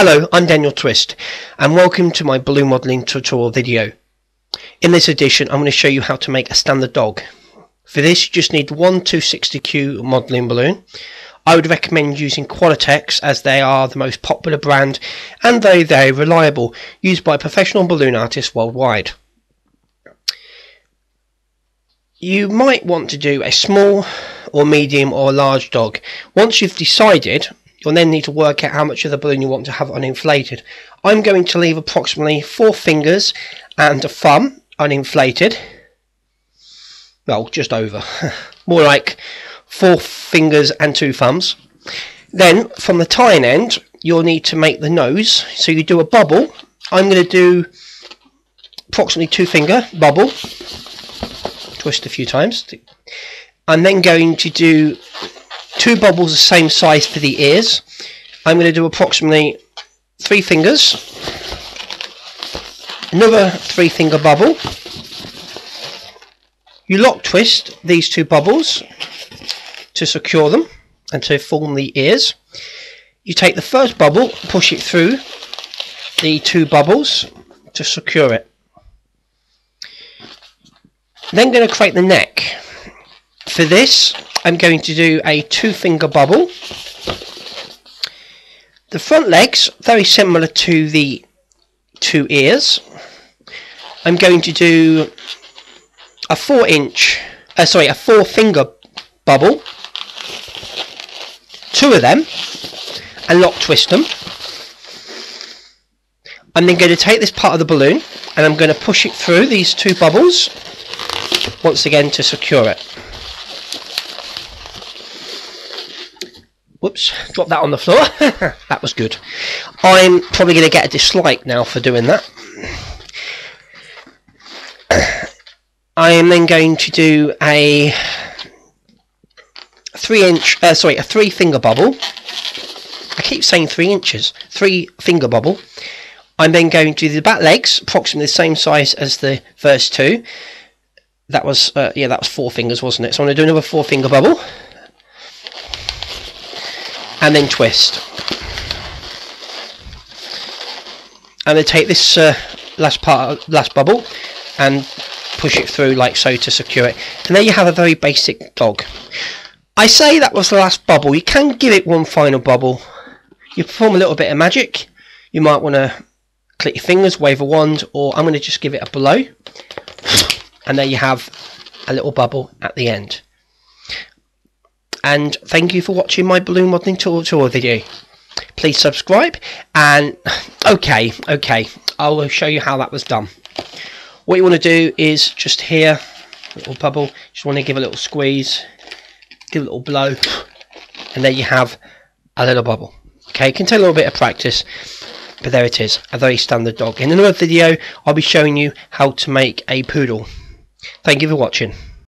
Hello, I'm Daniel Twist and welcome to my balloon modelling tutorial video. In this edition I'm going to show you how to make a standard dog. For this you just need one 260Q modelling balloon. I would recommend using Qualatex as they are the most popular brand and they very reliable, used by professional balloon artists worldwide. You might want to do a small or medium or large dog. Once you've decided You'll then need to work out how much of the balloon you want to have uninflated. I'm going to leave approximately four fingers and a thumb uninflated. Well, just over. More like four fingers and two thumbs. Then, from the tying end, you'll need to make the nose. So you do a bubble. I'm going to do approximately two finger bubble. Twist a few times. I'm then going to do two bubbles the same size for the ears. I'm going to do approximately three fingers, another three finger bubble. You lock twist these two bubbles to secure them and to form the ears. You take the first bubble, push it through the two bubbles to secure it. Then going to create the neck. For this, I'm going to do a two finger bubble. The front legs, very similar to the two ears. I'm going to do a four inch, uh, sorry, a four finger bubble. Two of them, and lock twist them. I'm then going to take this part of the balloon and I'm going to push it through these two bubbles once again to secure it. Whoops, drop that on the floor. that was good. I'm probably going to get a dislike now for doing that. I am then going to do a three inch, uh, sorry, a three finger bubble. I keep saying three inches, three finger bubble. I'm then going to do the back legs, approximately the same size as the first two. That was, uh, yeah, that was four fingers, wasn't it? So I'm going to do another four finger bubble and then twist. And then take this uh, last part, last bubble, and push it through like so to secure it. And there you have a very basic dog. I say that was the last bubble. You can give it one final bubble. You perform a little bit of magic. You might want to click your fingers, wave a wand, or I'm going to just give it a blow. And there you have a little bubble at the end and thank you for watching my balloon modelling tour tour video. Please subscribe and okay okay I will show you how that was done. What you want to do is just here little bubble just want to give a little squeeze give a little blow and there you have a little bubble. Okay it can take a little bit of practice but there it is a very standard dog. In another video I'll be showing you how to make a poodle. Thank you for watching